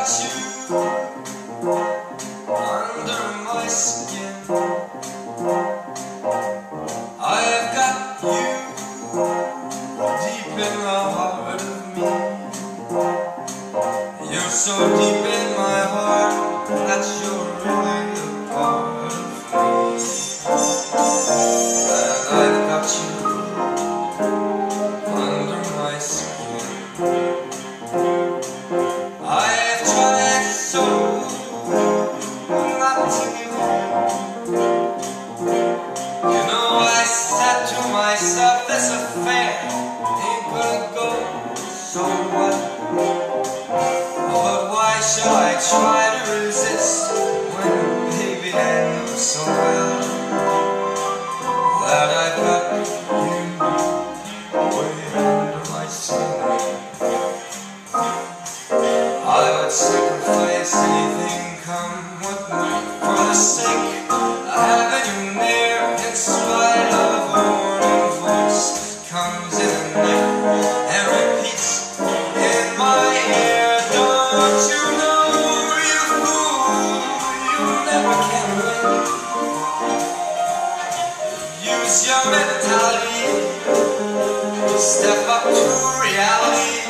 you under my skin. I've got you deep in the heart of me. You're so deep in my heart that you're really. So well. But why should I try to resist when, baby, I know so well that I've Use your mentality, step up to reality.